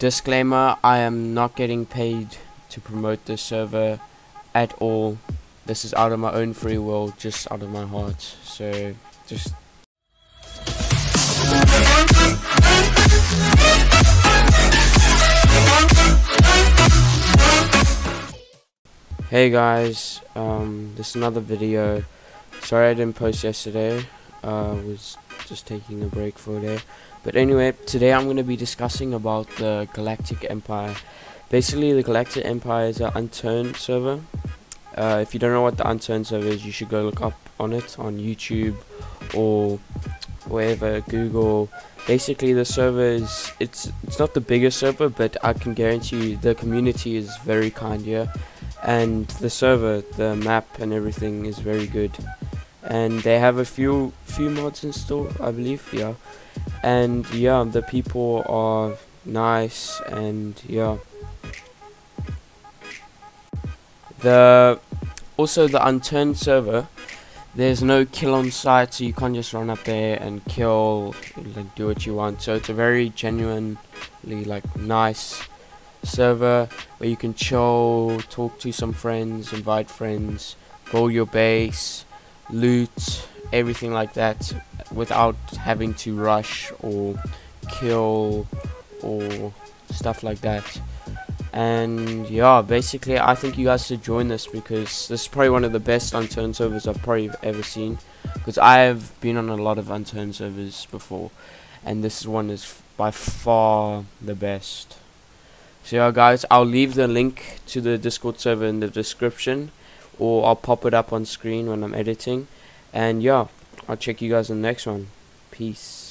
disclaimer I am not getting paid to promote this server at all this is out of my own free will just out of my heart so just Hey guys, um, this is another video. Sorry I didn't post yesterday. Uh, was just taking a break for a day. But anyway, today I'm going to be discussing about the Galactic Empire. Basically, the Galactic Empire is an unturned server. Uh, if you don't know what the unturned server is, you should go look up on it on YouTube or wherever, Google. Basically, the server is it's it's not the biggest server, but I can guarantee you the community is very kind here, and the server, the map, and everything is very good. And they have a few few mods installed, I believe, yeah. And yeah, the people are nice, and yeah. The also the unturned server there's no kill on sight so you can't just run up there and kill like do what you want so it's a very genuinely like nice server where you can chill talk to some friends invite friends build your base loot everything like that without having to rush or kill or stuff like that. And yeah basically I think you guys should join this because this is probably one of the best unturned servers I've probably ever seen. Because I have been on a lot of unturned servers before and this one is by far the best. So yeah guys I'll leave the link to the discord server in the description or I'll pop it up on screen when I'm editing. And yeah I'll check you guys in the next one. Peace